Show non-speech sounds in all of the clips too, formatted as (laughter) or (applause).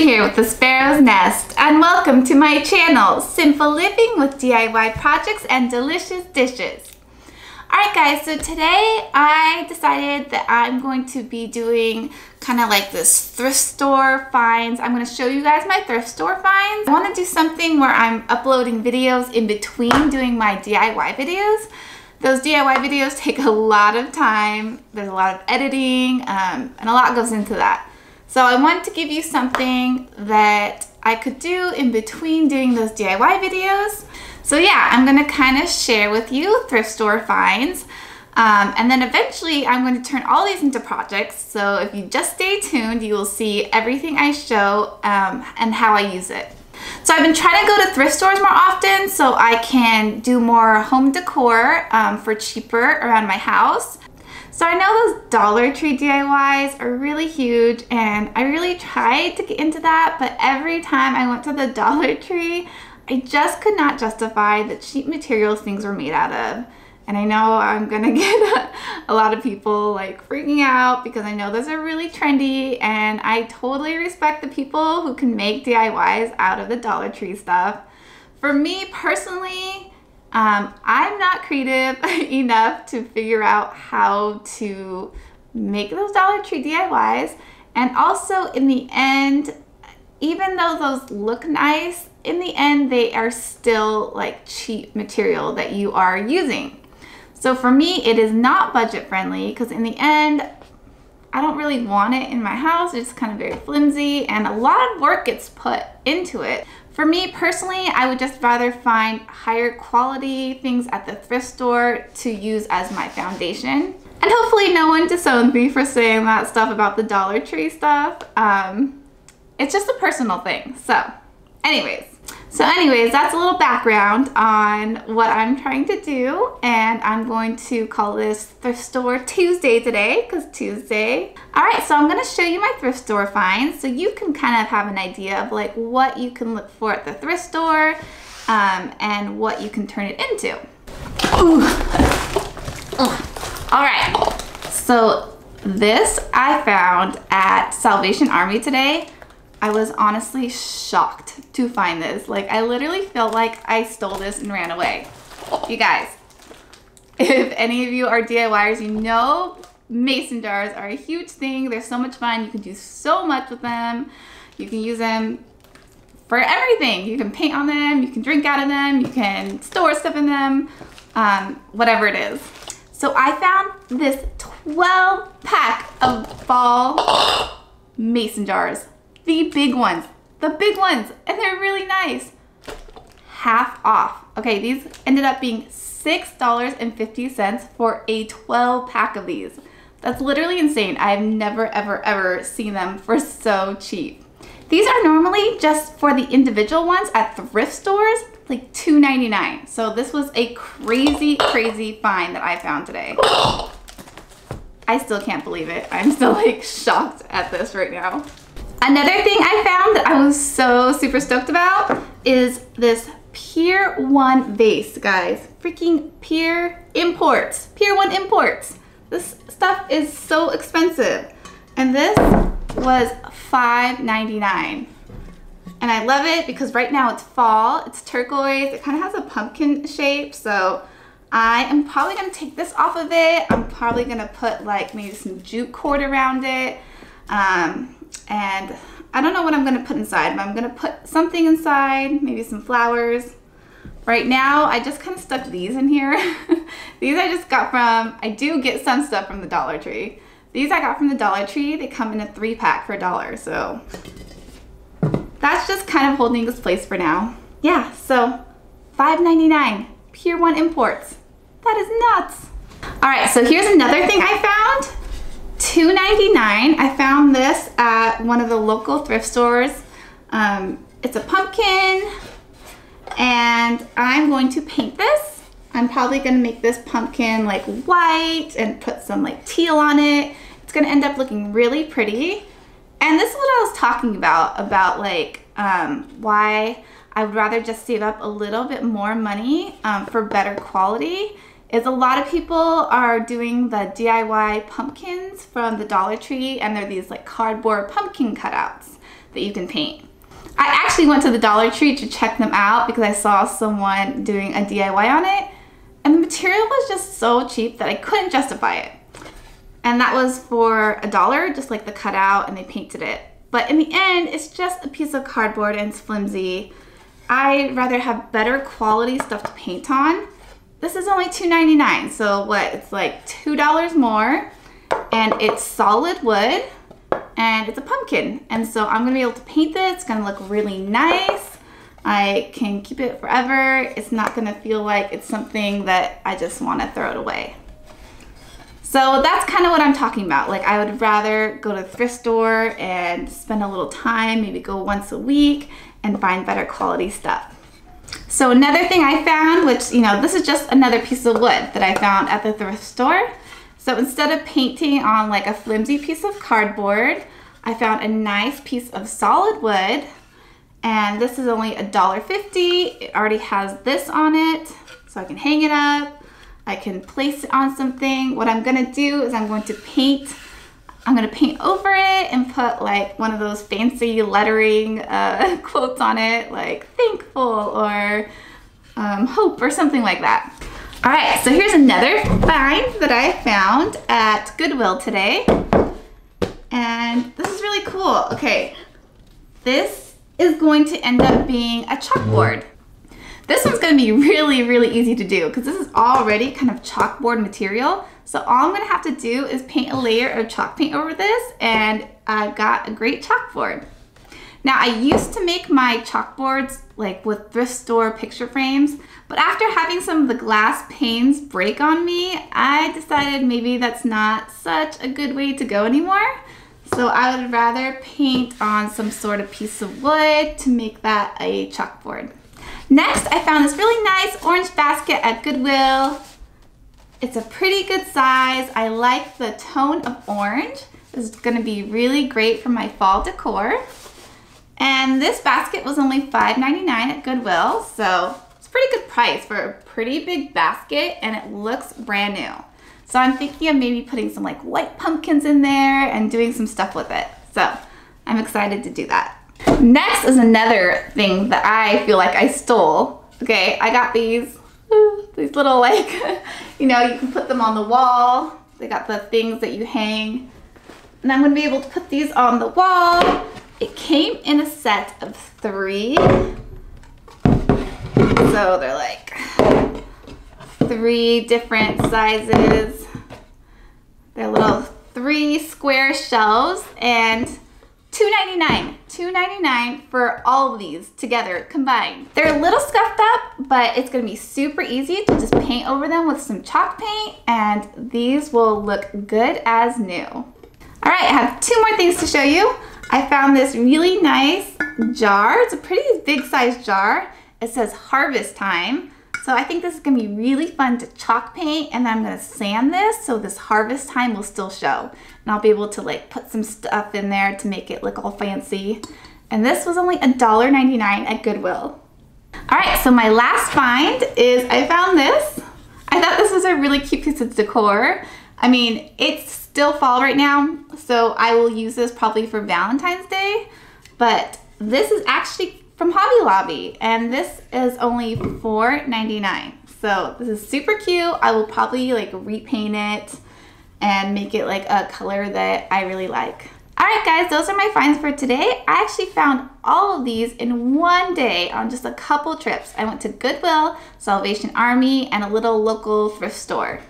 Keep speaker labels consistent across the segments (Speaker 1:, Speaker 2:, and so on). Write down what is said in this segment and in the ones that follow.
Speaker 1: Here with the Sparrow's Nest and welcome to my channel, Simple Living with DIY projects and delicious dishes. Alright guys, so today I decided that I'm going to be doing kind of like this thrift store finds. I'm going to show you guys my thrift store finds. I want to do something where I'm uploading videos in between doing my DIY videos. Those DIY videos (laughs) take a lot of time. There's a lot of editing um, and a lot goes into that. So I wanted to give you something that I could do in between doing those DIY videos. So yeah, I'm gonna kind of share with you thrift store finds. Um, and then eventually I'm going to turn all these into projects. So if you just stay tuned, you will see everything I show um, and how I use it. So I've been trying to go to thrift stores more often so I can do more home decor um, for cheaper around my house. So I know those Dollar Tree DIYs are really huge and I really tried to get into that, but every time I went to the (laughs) Dollar Tree, I just could not justify the cheap materials things were made out of. And I know I'm gonna (laughs) get a lot of people like freaking out because I know those are really trendy and I totally respect the people who can make DIYs out of the Dollar Tree stuff. For me personally, um, I'm not creative (laughs) enough to figure out how to make those Dollar Tree DIYs. And also in the end, even though those look nice, in the end, they are still like cheap material that you are using. So for me, it is not budget friendly because in the end, I don't really want it in my house. It's kind of very flimsy and a lot of work gets put into it. For me personally, I would just rather find higher quality things at the thrift store to use as my foundation. And hopefully no one disowns me for saying that stuff about the Dollar Tree stuff. Um, it's just a personal thing. So anyways, so anyways, that's a little background on what I'm trying to do and I'm going to call this Thrift Store Tuesday today because Tuesday. Alright, so I'm going to show you my thrift store finds so you can kind of have an idea of like what you can look for at the thrift store um, and what you can turn it into. Alright, so this I found at Salvation Army today. I was honestly shocked to find this. Like I literally felt like I stole this and ran away. You guys, if any of you are DIYers, you know mason jars are a huge thing. They're so much fun. You can do so much with them. You can use them for everything. You can paint on them, you can drink out of them, you can store stuff in them, um, whatever it is. So I found this 12 pack of fall mason jars the big ones, the big ones, and they're really nice. Half off. Okay, these ended up being $6.50 for a 12 pack of these. That's literally insane. I've never, ever, ever seen them for so cheap. These are normally just for the individual ones at thrift stores, like $2.99. So this was a crazy, crazy find that I found today. I still can't believe it. I'm still like shocked at this right now. Another thing I found that I was so super stoked about is this Pier 1 vase, guys. Freaking Pier Imports. Pier 1 Imports. This stuff is so expensive. And this was $5.99. And I love it because right now it's fall. It's turquoise. It kind of has a pumpkin shape. So I am probably going to take this off of it. I'm probably going to put like maybe some jute cord around it. Um, and I don't know what I'm gonna put inside, but I'm gonna put something inside, maybe some flowers. Right now, I just kind of stuck these in here. (laughs) these I just got from, I do get some stuff from the Dollar Tree. These I got from the Dollar Tree. They come in a three pack for a dollar, so that's just kind of holding this place for now. Yeah, so $5.99, Pier 1 Imports. That is nuts. All right, so here's another thing I found. $2.99. I found this at one of the local thrift stores. Um, it's a pumpkin and I'm going to paint this. I'm probably gonna make this pumpkin like white and put some like teal on it. It's gonna end up looking really pretty. And this is what I was talking about, about like um, why I would rather just save up a little bit more money um, for better quality is a lot of people are doing the DIY pumpkins from the Dollar Tree and they're these like cardboard pumpkin cutouts. that you can paint. I actually went to the Dollar Tree to check them out because I saw someone doing a DIY on it and the material was just so cheap that I couldn't justify it. And that was for a dollar, just like the cutout and they painted it. But in the end, it's just a piece of cardboard and it's flimsy. I'd rather have better quality stuff to paint on. This is only $2.99, so what, it's like $2 more and it's solid wood and it's a pumpkin. And so I'm gonna be able to paint this, it's gonna look really nice. I can keep it forever. It's not gonna feel like it's something that I just wanna throw it away. So that's kind of what I'm talking about. Like I would rather go to the thrift store and spend a little time, maybe go once a week and find better quality stuff. So another thing I found, which, you know, this is just another piece of wood that I found at the thrift store. So instead of painting on like a flimsy piece of cardboard, I found a nice piece of solid wood and this is only $1.50. It already has this on it, so I can hang it up. I can place it on something. What I'm gonna do is I'm going to paint, I'm gonna paint over it and put like one of those fancy lettering uh, (laughs) quotes on it, like thankful or um, hope or something like that. All right, so here's another find that I found at Goodwill today. And this is really cool. Okay, this is going to end up being a chalkboard. This one's gonna be really, really easy to do because this is already kind of chalkboard material. So all I'm gonna have to do is paint a layer of chalk paint over this and I've got a great chalkboard. Now I used to make my chalkboards like with thrift store picture frames, but after having some of the glass panes break on me, I decided maybe that's not such a good way to go anymore. So I would rather paint on some sort of piece of wood to make that a chalkboard. Next, I found this really nice orange basket at Goodwill. It's a pretty good size. I like the tone of orange. This is gonna be really great for my fall decor. And this basket was only $5.99 at Goodwill, so it's a pretty good price for a pretty big basket and it looks brand new. So I'm thinking of maybe putting some like white pumpkins in there and doing some stuff with it. So I'm excited to do that. Next is another thing that I feel like I stole. Okay, I got these, these little like, (laughs) you know, you can put them on the wall. They got the things that you hang. And I'm gonna be able to put these on the wall. It came in a set of three. So they're like three different sizes. They're little three square shelves and $2.99. $2.99 for all of these together combined. They're a little scuffed up, but it's gonna be super easy to just paint over them with some chalk paint and these will look good as new. All right, I have two more things to show you. I found this really nice jar. It's a pretty big size jar. It says harvest time. So I think this is gonna be really fun to chalk paint and then I'm gonna sand this so this harvest time will still show. And I'll be able to like put some stuff in there to make it look all fancy. And this was only $1.99 at Goodwill. All right, so my last find is I found this. I thought this was a really cute piece of decor. I mean, it's still fall right now, so I will use this probably for Valentine's Day, but this is actually from Hobby Lobby, and this is only $4.99. So this is super cute. I will probably like repaint it and make it like a color that I really like. All right, guys, those are my finds for today. I actually found all of these in one day on just a couple trips. I went to Goodwill, Salvation Army, and a little local thrift store.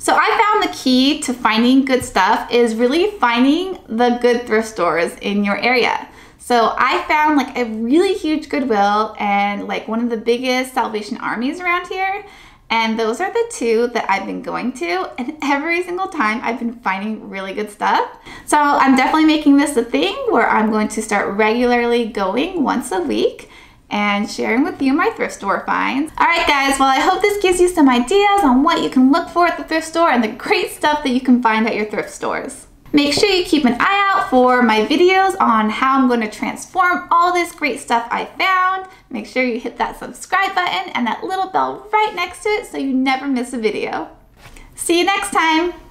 Speaker 1: So I found the key to finding good stuff is really finding the good thrift stores in your area. So I found like a really huge Goodwill and like one of the biggest Salvation Armies around here. And those are the two that I've been going to. And every single time I've been finding really good stuff. So I'm definitely making this a thing where I'm going to start regularly going once a week and sharing with you my thrift store finds. All right guys, well I hope this gives you some ideas on what you can look for at the thrift store and the great stuff that you can find at your thrift stores. Make sure you keep an eye out for my videos on how I'm going to transform all this great stuff I found. Make sure you hit that subscribe button and that little bell right next to it so you never miss a video. See you next time.